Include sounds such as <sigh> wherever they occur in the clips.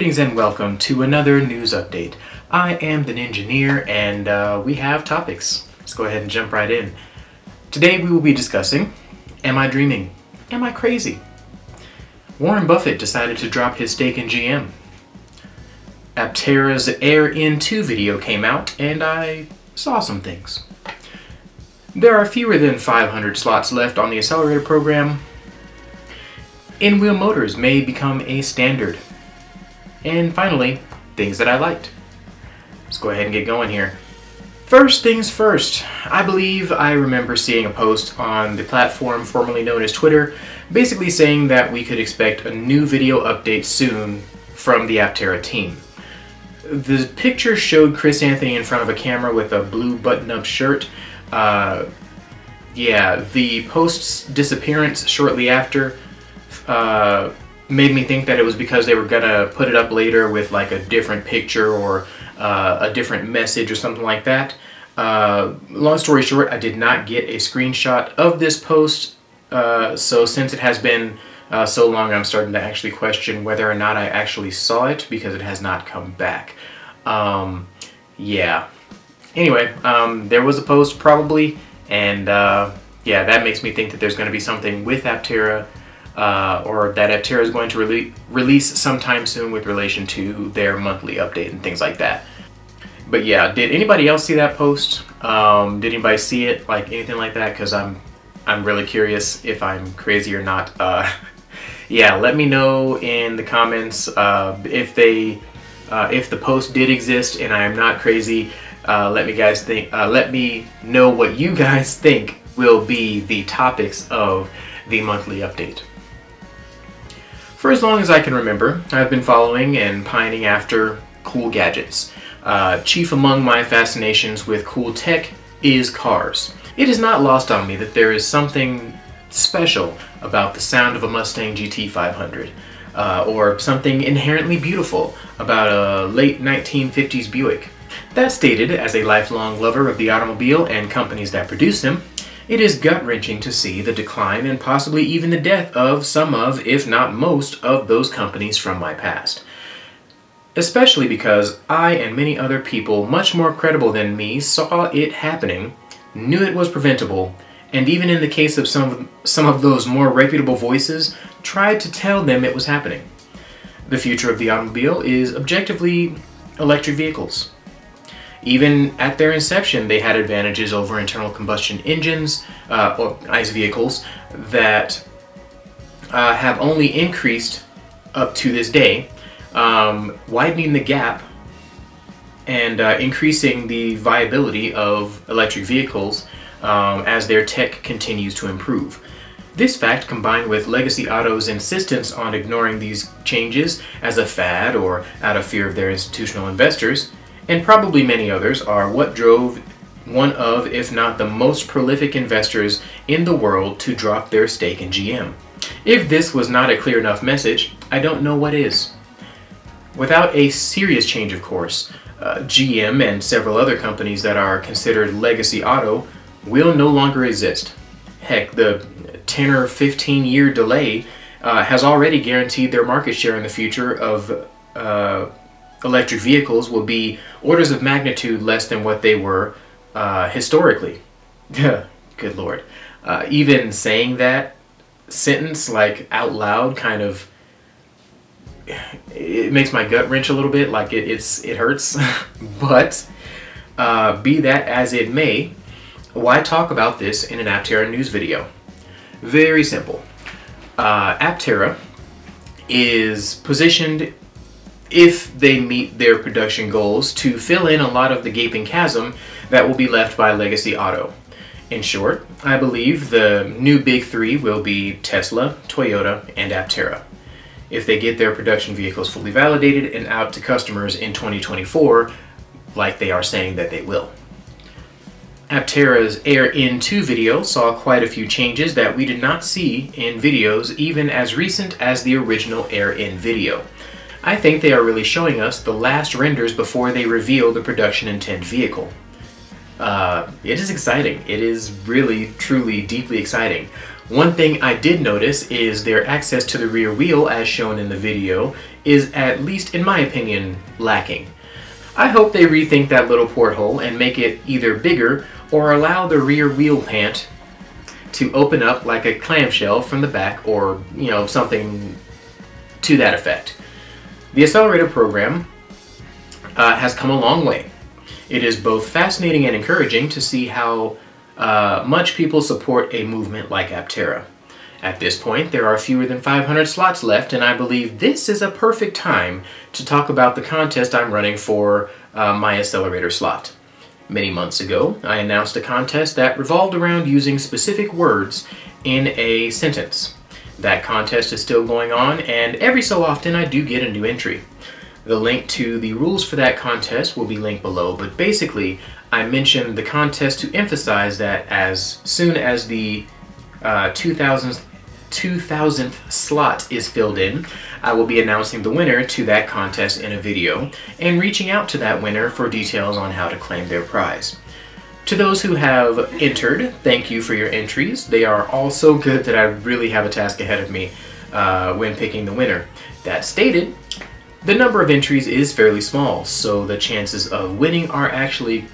Greetings, and welcome to another news update. I am the Ninjineer, and uh, we have topics. Let's go ahead and jump right in. Today we will be discussing Am I dreaming? Am I crazy? Warren Buffett decided to drop his stake in GM. Aptera's Air In2 video came out, and I saw some things. There are fewer than 500 slots left on the accelerator program. In-wheel motors may become a standard. And finally, things that I liked. Let's go ahead and get going here. First things first, I believe I remember seeing a post on the platform formerly known as Twitter, basically saying that we could expect a new video update soon from the Aptera team. The picture showed Chris Anthony in front of a camera with a blue button-up shirt. Uh, yeah, the post's disappearance shortly after uh, made me think that it was because they were gonna put it up later with like a different picture or uh, a different message or something like that. Uh, long story short, I did not get a screenshot of this post, uh, so since it has been uh, so long, I'm starting to actually question whether or not I actually saw it because it has not come back. Um, yeah. Anyway, um, there was a post probably, and uh, yeah, that makes me think that there's going to be something with Aptera uh, or that Aptera is going to rele release sometime soon with relation to their monthly update and things like that. But yeah, did anybody else see that post? Um, did anybody see it, like anything like that? Because I'm, I'm really curious if I'm crazy or not. Uh, <laughs> yeah, let me know in the comments uh, if they, uh, if the post did exist and I am not crazy. Uh, let me guys think. Uh, let me know what you guys think will be the topics of the monthly update. For as long as I can remember, I've been following and pining after cool gadgets. Uh, chief among my fascinations with cool tech is cars. It is not lost on me that there is something special about the sound of a Mustang GT500, uh, or something inherently beautiful about a late 1950s Buick. That stated, as a lifelong lover of the automobile and companies that produce them, it is gut-wrenching to see the decline and possibly even the death of some of, if not most, of those companies from my past. Especially because I and many other people much more credible than me saw it happening, knew it was preventable, and even in the case of some of, some of those more reputable voices, tried to tell them it was happening. The future of the automobile is objectively electric vehicles. Even at their inception, they had advantages over internal combustion engines uh, or ICE vehicles that uh, have only increased up to this day, um, widening the gap and uh, increasing the viability of electric vehicles um, as their tech continues to improve. This fact, combined with Legacy Auto's insistence on ignoring these changes as a fad or out of fear of their institutional investors, and probably many others, are what drove one of, if not the most prolific investors in the world to drop their stake in GM. If this was not a clear enough message, I don't know what is. Without a serious change of course, uh, GM and several other companies that are considered legacy auto will no longer exist. Heck, the 10 or 15 year delay uh, has already guaranteed their market share in the future of uh, electric vehicles will be orders of magnitude less than what they were uh, historically. <laughs> Good lord. Uh, even saying that sentence like out loud kind of it makes my gut wrench a little bit like it, it's it hurts <laughs> but uh, be that as it may why talk about this in an Aptera news video very simple uh, Aptera is positioned if they meet their production goals to fill in a lot of the gaping chasm that will be left by Legacy Auto. In short, I believe the new big three will be Tesla, Toyota, and Aptera. If they get their production vehicles fully validated and out to customers in 2024, like they are saying that they will. Aptera's Air In2 video saw quite a few changes that we did not see in videos even as recent as the original Air In video. I think they are really showing us the last renders before they reveal the production intent vehicle. Uh, it is exciting. It is really, truly, deeply exciting. One thing I did notice is their access to the rear wheel, as shown in the video, is at least in my opinion, lacking. I hope they rethink that little porthole and make it either bigger or allow the rear wheel pant to open up like a clamshell from the back or, you know, something to that effect. The accelerator program uh, has come a long way. It is both fascinating and encouraging to see how uh, much people support a movement like Aptera. At this point, there are fewer than 500 slots left, and I believe this is a perfect time to talk about the contest I'm running for uh, my accelerator slot. Many months ago, I announced a contest that revolved around using specific words in a sentence. That contest is still going on, and every so often I do get a new entry. The link to the rules for that contest will be linked below, but basically, I mentioned the contest to emphasize that as soon as the uh, 2000th, 2000th slot is filled in, I will be announcing the winner to that contest in a video and reaching out to that winner for details on how to claim their prize. To those who have entered, thank you for your entries. They are all so good that I really have a task ahead of me uh, when picking the winner. That stated, the number of entries is fairly small, so the chances of winning are actually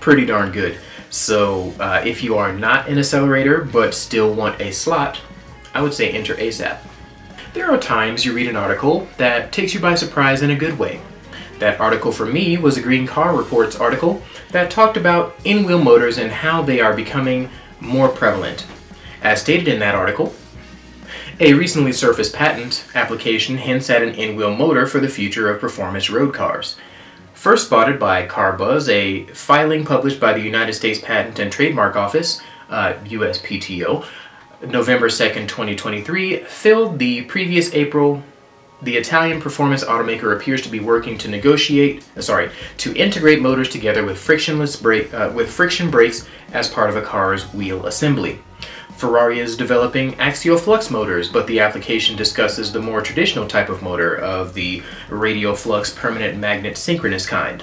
pretty darn good. So uh, if you are not an accelerator but still want a slot, I would say enter ASAP. There are times you read an article that takes you by surprise in a good way. That article for me was a Green Car Reports article that talked about in-wheel motors and how they are becoming more prevalent. As stated in that article, a recently surfaced patent application hints at an in-wheel motor for the future of performance road cars. First spotted by CarBuzz, a filing published by the United States Patent and Trademark Office, uh, USPTO, November 2nd, 2023, filled the previous April the Italian performance automaker appears to be working to negotiate, uh, sorry, to integrate motors together with frictionless brake, uh, with friction brakes as part of a car's wheel assembly. Ferrari is developing axial flux motors, but the application discusses the more traditional type of motor of the radial flux permanent magnet synchronous kind.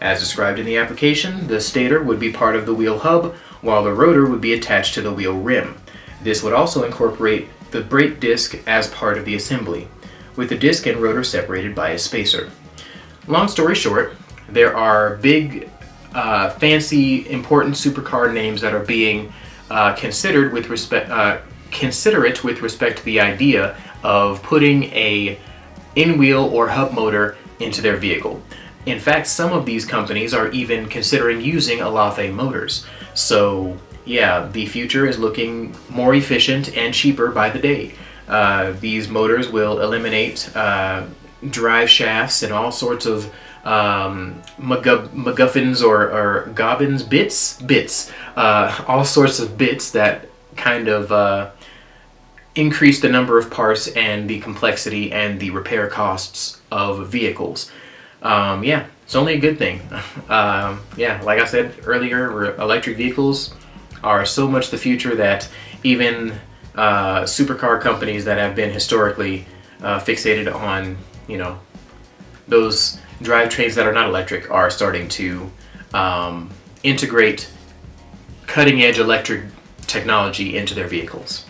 As described in the application, the stator would be part of the wheel hub, while the rotor would be attached to the wheel rim. This would also incorporate the brake disc as part of the assembly, with the disc and rotor separated by a spacer. Long story short, there are big, uh, fancy, important supercar names that are being uh, considered with respect uh, considerate with respect to the idea of putting a in-wheel or hub motor into their vehicle. In fact, some of these companies are even considering using Elaphe motors. So yeah, the future is looking more efficient and cheaper by the day. Uh, these motors will eliminate uh, drive shafts and all sorts of um, MacGuffins or, or Gobbins bits, bits, uh, all sorts of bits that kind of uh, increase the number of parts and the complexity and the repair costs of vehicles. Um, yeah, it's only a good thing. <laughs> um, yeah, like I said earlier, electric vehicles are so much the future that even uh, supercar companies that have been historically uh, fixated on, you know, those drivetrains that are not electric are starting to um, integrate cutting edge electric technology into their vehicles.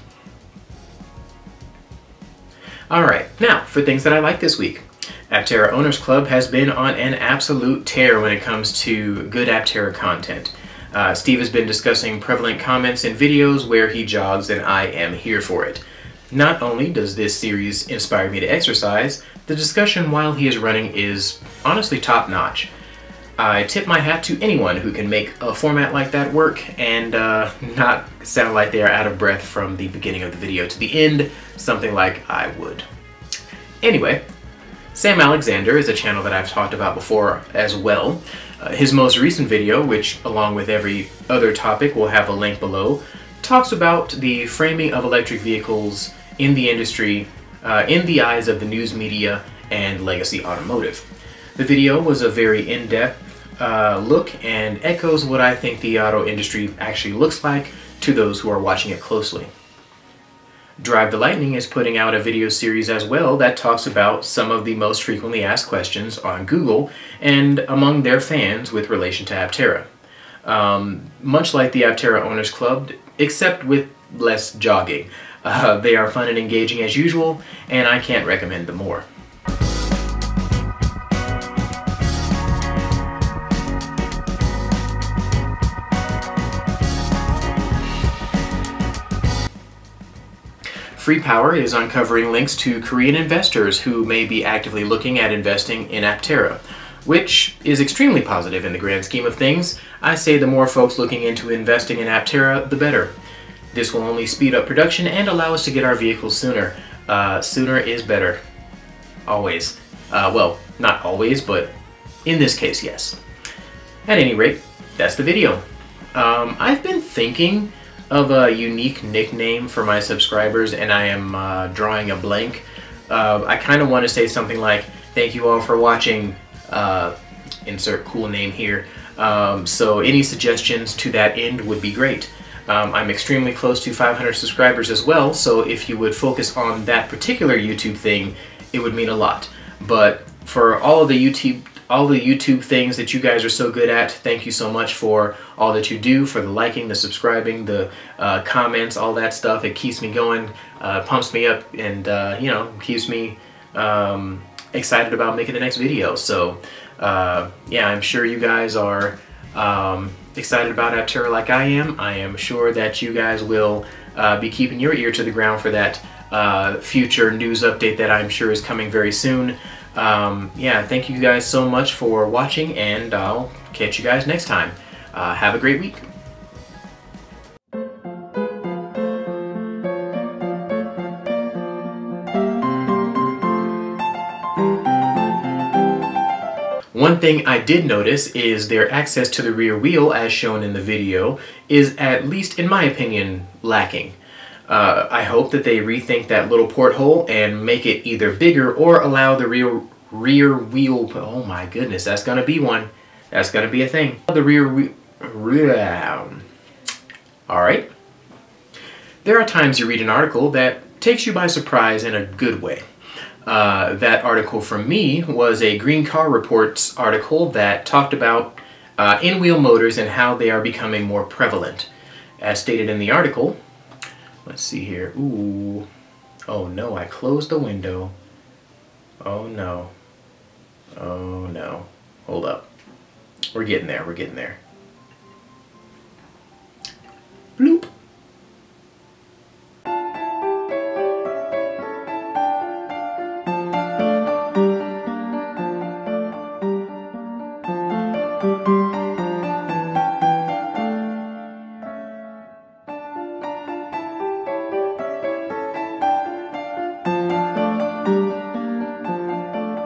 Alright, now for things that I like this week. Aptera Owners Club has been on an absolute tear when it comes to good Aptera content. Uh, Steve has been discussing prevalent comments in videos where he jogs and I am here for it. Not only does this series inspire me to exercise, the discussion while he is running is honestly top notch. I tip my hat to anyone who can make a format like that work and uh, <laughs> not sound like they are out of breath from the beginning of the video to the end, something like I would. Anyway, Sam Alexander is a channel that I've talked about before as well. Uh, his most recent video, which along with every other topic will have a link below, talks about the framing of electric vehicles in the industry uh, in the eyes of the news media and legacy automotive. The video was a very in-depth uh, look and echoes what I think the auto industry actually looks like to those who are watching it closely. Drive the Lightning is putting out a video series as well that talks about some of the most frequently asked questions on Google and among their fans with relation to Aptera. Um, much like the Aptera Owners Club, except with less jogging. Uh, they are fun and engaging as usual, and I can't recommend them more. Free Power is uncovering links to Korean investors who may be actively looking at investing in Aptera, which is extremely positive in the grand scheme of things. I say the more folks looking into investing in Aptera, the better. This will only speed up production and allow us to get our vehicles sooner. Uh, sooner is better. Always. Uh, well, not always, but in this case, yes. At any rate, that's the video. Um, I've been thinking of a unique nickname for my subscribers and I am uh, drawing a blank. Uh, I kind of want to say something like, thank you all for watching, uh, insert cool name here. Um, so any suggestions to that end would be great. Um, I'm extremely close to 500 subscribers as well, so if you would focus on that particular YouTube thing, it would mean a lot. But for all of the YouTube all the YouTube things that you guys are so good at. Thank you so much for all that you do, for the liking, the subscribing, the uh, comments, all that stuff. It keeps me going, uh, pumps me up, and uh, you know, keeps me um, excited about making the next video. So uh, yeah, I'm sure you guys are um, excited about Aptera like I am. I am sure that you guys will uh, be keeping your ear to the ground for that uh, future news update that I'm sure is coming very soon um, yeah, thank you guys so much for watching, and I'll catch you guys next time. Uh, have a great week. One thing I did notice is their access to the rear wheel, as shown in the video, is at least in my opinion lacking. Uh, I hope that they rethink that little porthole and make it either bigger or allow the rear rear wheel. Oh my goodness, that's gonna be one. That's gonna be a thing. The rear wheel. All right. There are times you read an article that takes you by surprise in a good way. Uh, that article from me was a Green Car Reports article that talked about uh, in-wheel motors and how they are becoming more prevalent. As stated in the article, Let's see here. Ooh. Oh no, I closed the window. Oh no. Oh no. Hold up. We're getting there, we're getting there.